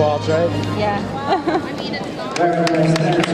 right? Yeah. I mean, it's not.